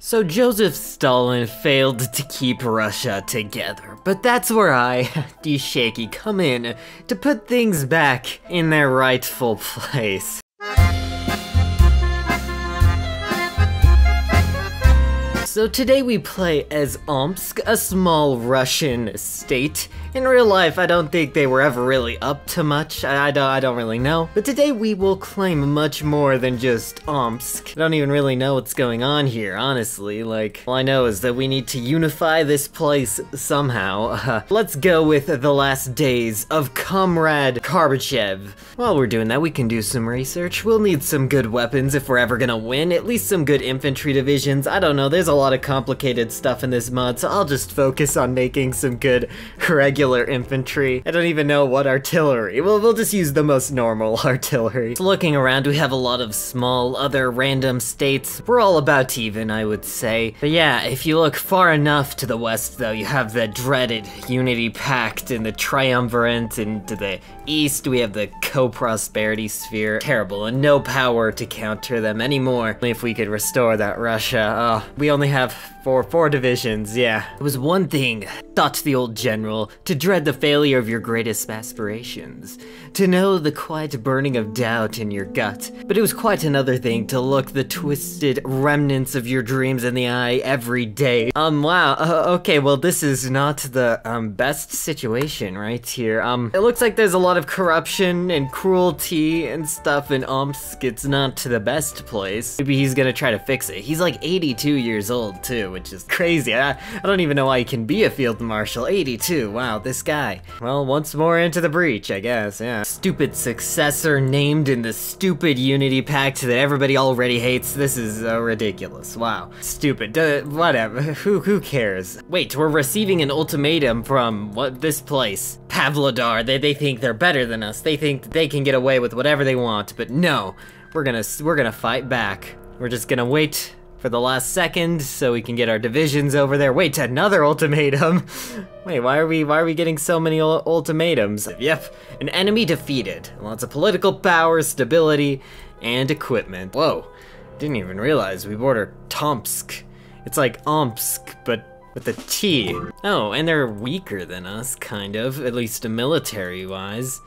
So Joseph Stalin failed to keep Russia together, but that's where I, DShakey, come in to put things back in their rightful place. So today we play as Omsk, a small Russian state. In real life, I don't think they were ever really up to much. I, I, don't, I don't really know. But today we will claim much more than just Omsk. I don't even really know what's going on here, honestly. Like, all I know is that we need to unify this place somehow. Uh, let's go with the last days of Comrade Karbyshev. While we're doing that, we can do some research. We'll need some good weapons if we're ever gonna win. At least some good infantry divisions. I don't know, there's a lot of complicated stuff in this mod, so I'll just focus on making some good regular infantry. I don't even know what artillery. Well, we'll just use the most normal artillery. Looking around, we have a lot of small, other random states. We're all about even, I would say. But yeah, if you look far enough to the west, though, you have the dreaded Unity Pact and the Triumvirate, and to the east, we have the Co-Prosperity Sphere. Terrible, and no power to counter them anymore. If we could restore that Russia. Oh, we only have four, four divisions, yeah. It was one thing, thought the old general, to dread the failure of your greatest aspirations, to know the quiet burning of doubt in your gut. But it was quite another thing to look the twisted remnants of your dreams in the eye every day. Um, wow, uh, okay, well this is not the, um, best situation right here. Um, it looks like there's a lot of corruption and cruelty and stuff in Omsk. It's not the best place. Maybe he's gonna try to fix it. He's like 82 years old too, which is crazy. I, I don't even know why he can be a field marshal. 82, wow, this guy. Well, once more into the breach, I guess, yeah. Stupid successor named in the stupid Unity Pact that everybody already hates. This is uh, ridiculous, wow. Stupid, uh, whatever, who, who cares? Wait, we're receiving an ultimatum from, what, this place. Pavlodar, they, they think they're better than us. They think they can get away with whatever they want, but no. We're gonna, we're gonna fight back. We're just gonna wait for the last second so we can get our divisions over there. Wait, another ultimatum? Wait, why are we why are we getting so many ultimatums? Yep, an enemy defeated. Lots of political power, stability, and equipment. Whoa, didn't even realize we border Tomsk. It's like Omsk, but with a T. Oh, and they're weaker than us, kind of, at least military-wise.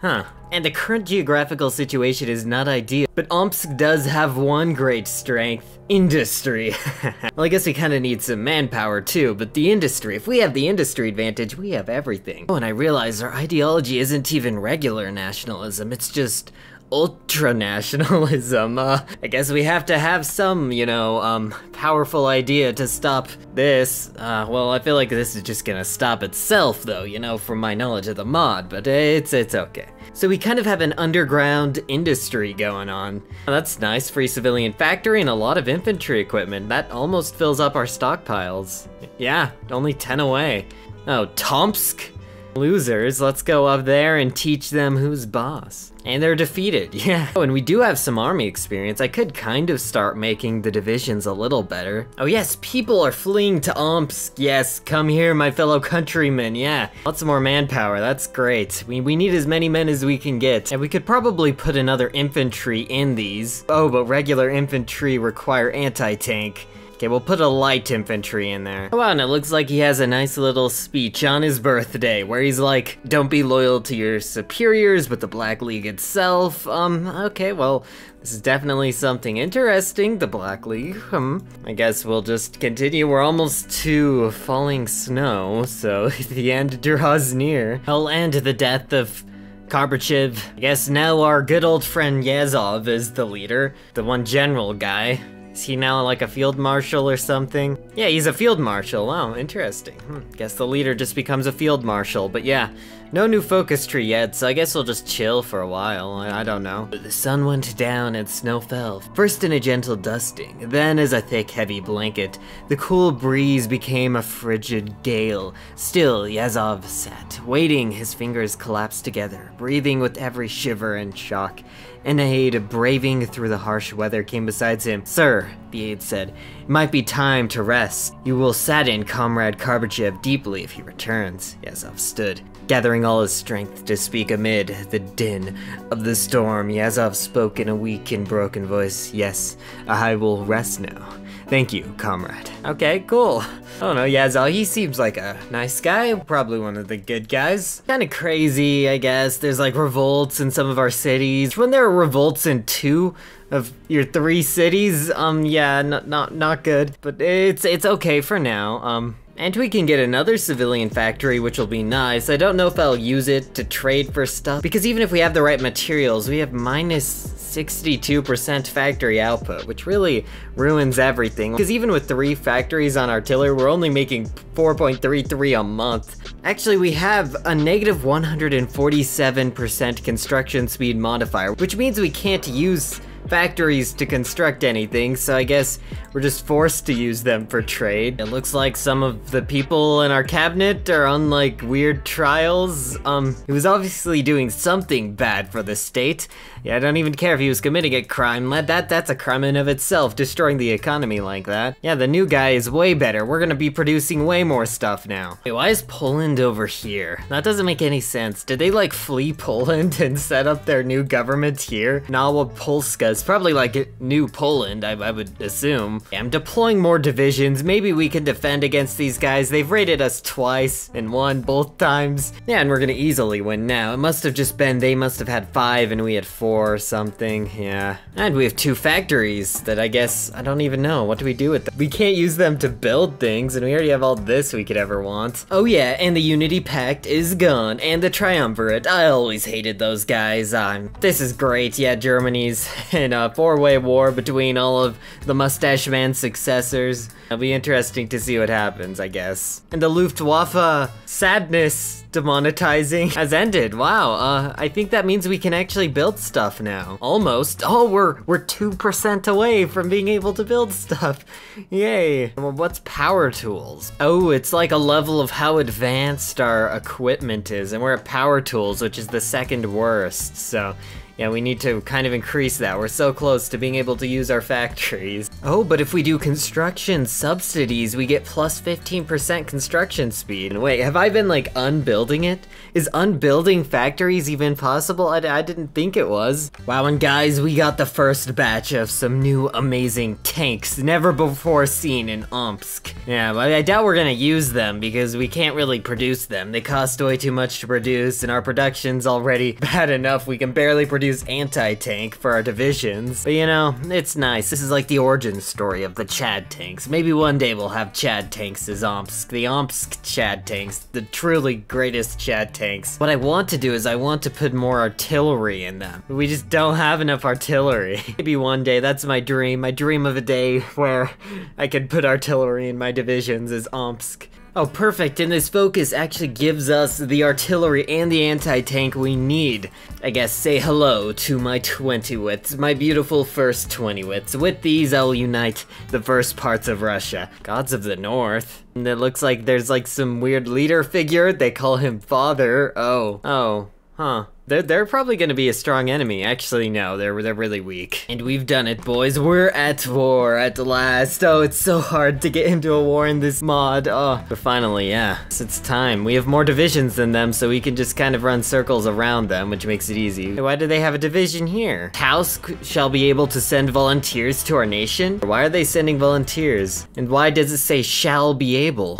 Huh. And the current geographical situation is not ideal, but Omsk does have one great strength. Industry. well, I guess we kinda need some manpower too, but the industry, if we have the industry advantage, we have everything. Oh, and I realize our ideology isn't even regular nationalism, it's just ultra-nationalism. Uh, I guess we have to have some, you know, um, powerful idea to stop this. Uh, well, I feel like this is just gonna stop itself, though, you know, from my knowledge of the mod, but it's, it's okay. So we kind of have an underground industry going on. that's nice, free civilian factory and a lot of infantry equipment. That almost fills up our stockpiles. Yeah, only 10 away. Oh, Tomsk? Losers, let's go up there and teach them who's boss. And they're defeated, yeah. Oh, and we do have some army experience. I could kind of start making the divisions a little better. Oh yes, people are fleeing to Omsk. Yes, come here, my fellow countrymen, yeah. Lots more manpower, that's great. We, we need as many men as we can get. And we could probably put another infantry in these. Oh, but regular infantry require anti-tank. Okay, we'll put a light infantry in there. Wow, and it looks like he has a nice little speech on his birthday where he's like, don't be loyal to your superiors, but the Black League itself. Um, okay, well, this is definitely something interesting, the Black League. Hmm, I guess we'll just continue. We're almost to falling snow, so the end draws near. I'll end the death of Karbyshev. I guess now our good old friend Yazov is the leader, the one general guy. Is he now like a field marshal or something? Yeah, he's a field marshal. Wow, interesting. Hmm. Guess the leader just becomes a field marshal. But yeah, no new focus tree yet, so I guess we'll just chill for a while. I, I don't know. The sun went down and snow fell. First in a gentle dusting, then as a thick, heavy blanket. The cool breeze became a frigid gale. Still, Yazov sat, waiting, his fingers collapsed together, breathing with every shiver and shock. An aide, braving through the harsh weather, came beside him. Sir, the aide said, it might be time to rest. You will sadden Comrade Karbyshev deeply if he returns. Yazov stood, gathering all his strength to speak amid the din of the storm. Yazov spoke in a weak and broken voice. Yes, I will rest now. Thank you, comrade. Okay, cool. I don't know, Yazov, he seems like a nice guy, probably one of the good guys. Kinda crazy, I guess. There's like revolts in some of our cities. When there are revolts in two of your three cities, um, yeah, not, not, not good. But it's, it's okay for now, um. And we can get another civilian factory, which will be nice. I don't know if I'll use it to trade for stuff, because even if we have the right materials, we have minus 62% factory output, which really ruins everything. Because even with three factories on artillery, we're only making 4.33 a month. Actually, we have a negative 147% construction speed modifier, which means we can't use factories to construct anything, so I guess we're just forced to use them for trade. It looks like some of the people in our cabinet are on like weird trials. Um, he was obviously doing something bad for the state. Yeah, I don't even care if he was committing a crime. That that's a crime in of itself, destroying the economy like that. Yeah, the new guy is way better. We're gonna be producing way more stuff now. Wait, why is Poland over here? That doesn't make any sense. Did they like flee Poland and set up their new government here? Nowa Polska is probably like new Poland, I, I would assume. I'm deploying more divisions. Maybe we can defend against these guys. They've raided us twice and won both times. Yeah, and we're gonna easily win now. It must have just been they must have had five and we had four or something, yeah. And we have two factories that I guess, I don't even know, what do we do with them? We can't use them to build things, and we already have all this we could ever want. Oh yeah, and the Unity Pact is gone, and the Triumvirate, I always hated those guys. Um, this is great, yeah, Germany's in a four-way war between all of the Mustache Man successors. It'll be interesting to see what happens, I guess. And the Luftwaffe sadness demonetizing has ended. Wow, uh, I think that means we can actually build stuff now. Almost. Oh, we're we're 2% away from being able to build stuff. Yay. Well, what's power tools? Oh, it's like a level of how advanced our equipment is, and we're at power tools, which is the second worst, so yeah, we need to kind of increase that. We're so close to being able to use our factories. Oh, but if we do construction subsidies, we get plus 15% construction speed. Wait, have I been like unbuilding it? Is unbuilding factories even possible? I, I didn't think it was. Wow, and guys, we got the first batch of some new amazing tanks, never before seen in Omsk. Yeah, but I doubt we're gonna use them because we can't really produce them. They cost way too much to produce and our production's already bad enough. We can barely produce use anti-tank for our divisions. But you know, it's nice. This is like the origin story of the Chad tanks. Maybe one day we'll have Chad tanks as Omsk. The Omsk Chad tanks. The truly greatest Chad tanks. What I want to do is I want to put more artillery in them. We just don't have enough artillery. Maybe one day, that's my dream. My dream of a day where I could put artillery in my divisions as Omsk. Oh, perfect, and this focus actually gives us the artillery and the anti-tank we need. I guess say hello to my 20 widths, my beautiful first 20 widths. With these, I'll unite the first parts of Russia. Gods of the North. And it looks like there's like some weird leader figure, they call him father. Oh, oh, huh. They're, they're probably gonna be a strong enemy. Actually, no, they're, they're really weak. And we've done it, boys. We're at war at last. Oh, it's so hard to get into a war in this mod. Oh, but finally, yeah. It's time. We have more divisions than them, so we can just kind of run circles around them, which makes it easy. Why do they have a division here? House shall be able to send volunteers to our nation? Why are they sending volunteers? And why does it say shall be able?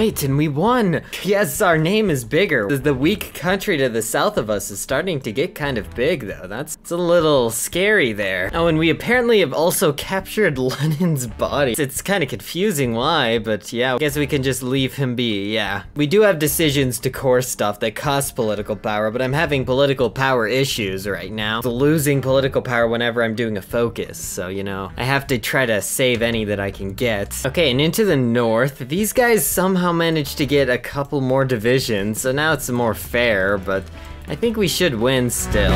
Wait, and we won! Yes, our name is bigger. The weak country to the south of us is starting to get kind of big, though. That's it's a little scary there. Oh, and we apparently have also captured Lenin's body. It's kind of confusing why, but yeah, I guess we can just leave him be, yeah. We do have decisions to core stuff that cost political power, but I'm having political power issues right now. Losing political power whenever I'm doing a focus, so, you know, I have to try to save any that I can get. Okay, and into the north, these guys somehow somehow managed to get a couple more divisions, so now it's more fair, but I think we should win still.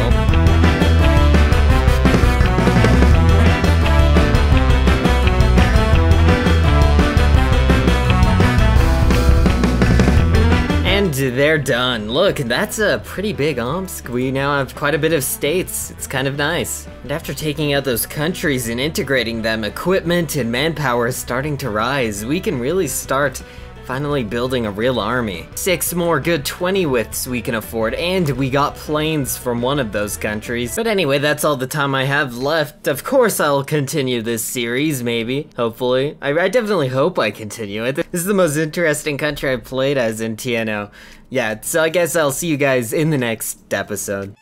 And they're done. Look, that's a pretty big Omsk. We now have quite a bit of states. It's kind of nice. And after taking out those countries and integrating them, equipment and manpower is starting to rise. We can really start Finally building a real army. Six more good 20 widths we can afford, and we got planes from one of those countries. But anyway, that's all the time I have left. Of course I'll continue this series, maybe, hopefully. I, I definitely hope I continue it. This is the most interesting country I've played as in TNO. Yeah, so I guess I'll see you guys in the next episode.